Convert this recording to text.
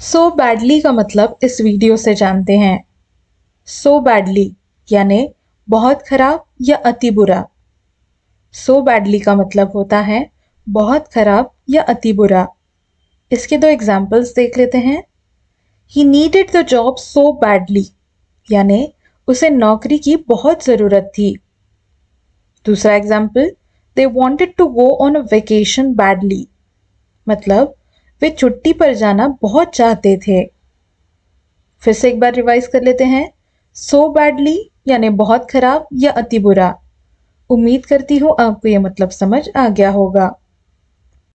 सो so badly का मतलब इस वीडियो से जानते हैं। सो so बैडली यानी बहुत खराब या अति बुरा। सो so बैडली का मतलब होता है बहुत खराब या अति बुरा। इसके दो एग्जाम्पल्स देख लेते हैं। He needed the job so badly यानी उसे नौकरी की बहुत ज़रूरत थी। दूसरा example they wanted to go on a vacation badly मतलब वे छुट्टी पर जाना बहुत चाहते थे। फिर से एक बार रिवाइज कर लेते हैं। सो बैडली यानी बहुत खराब या अति बुरा। उम्मीद करती हूँ आपको यह मतलब समझ आ गया होगा।